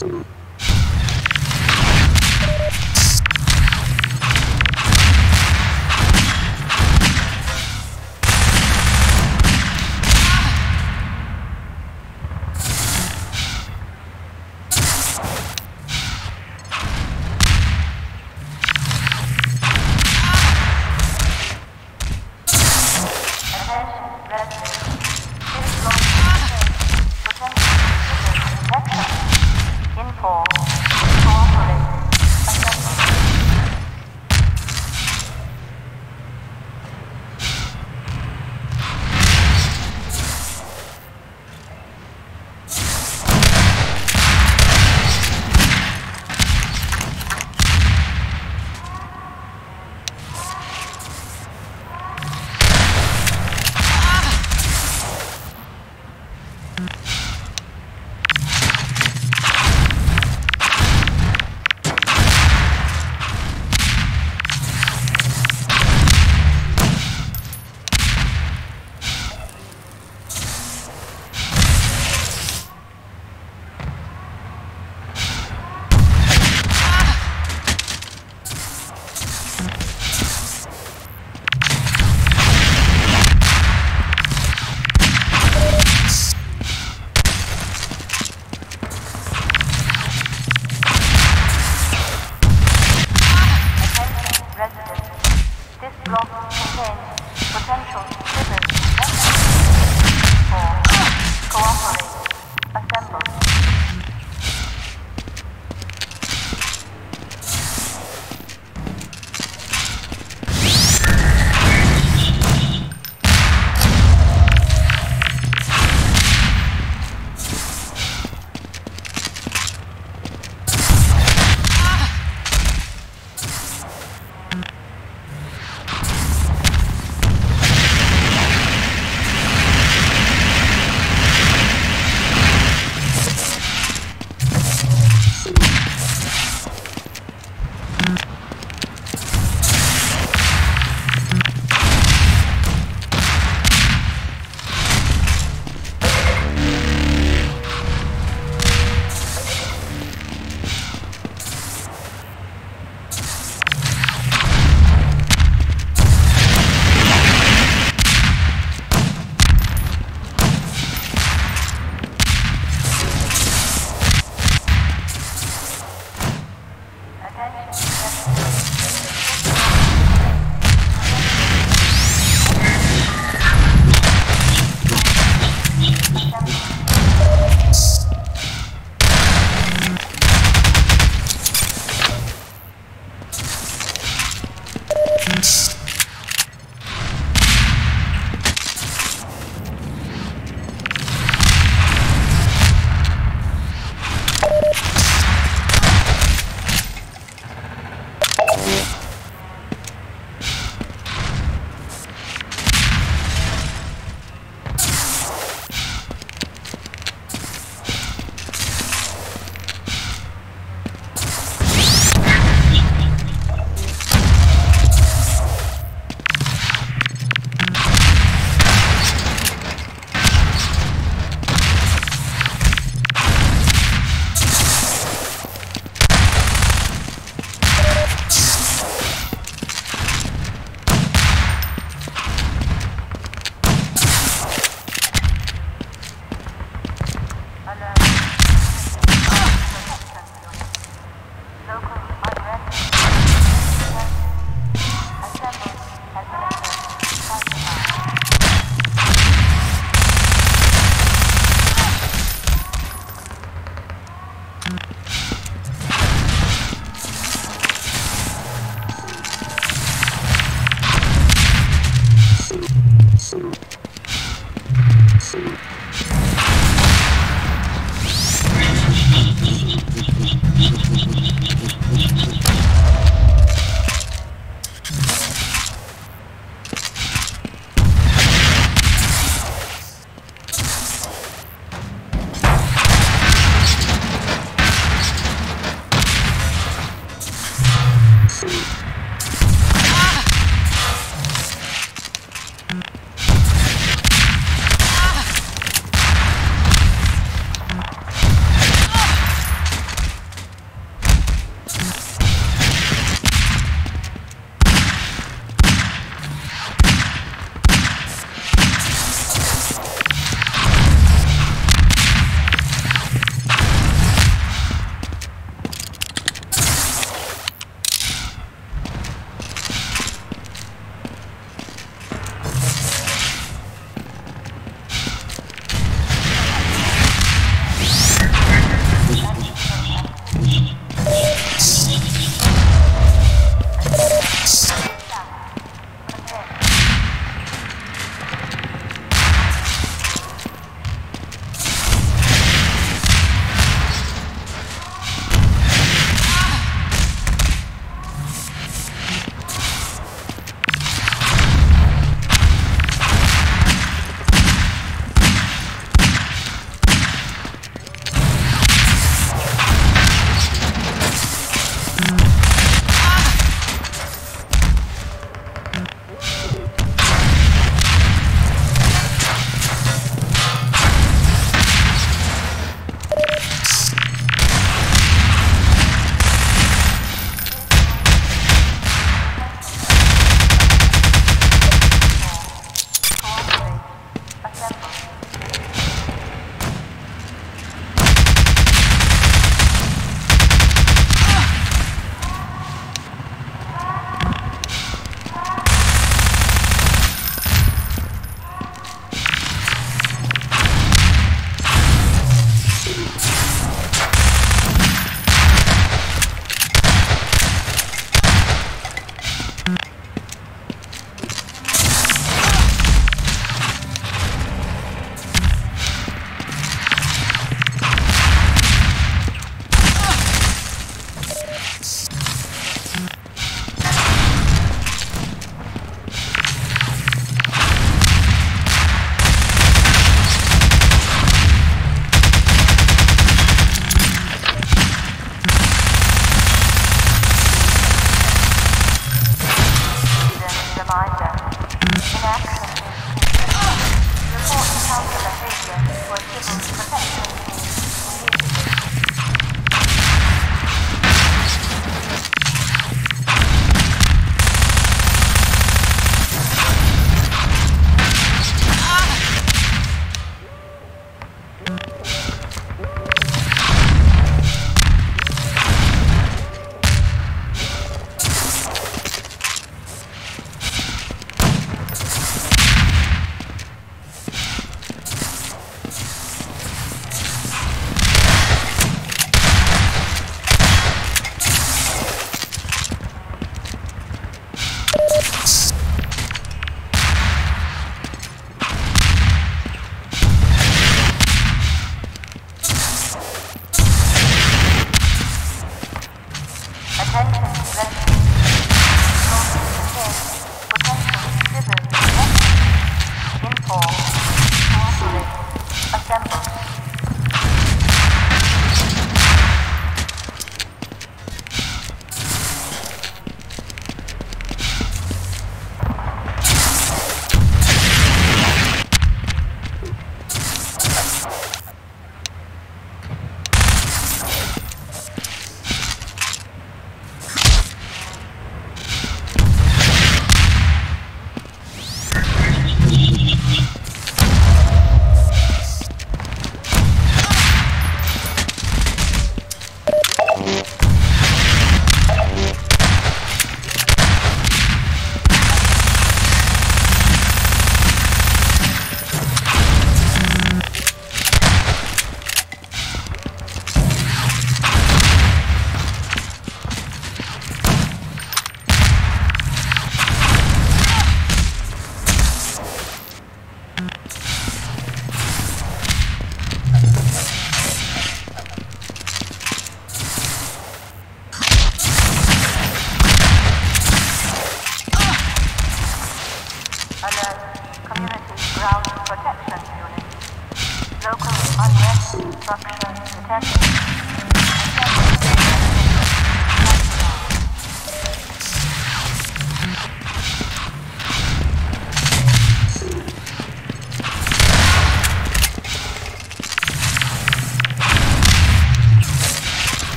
Johnson.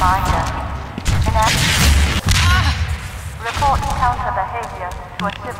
Reminder. Inaction. Ah! Report counter behavior to a civil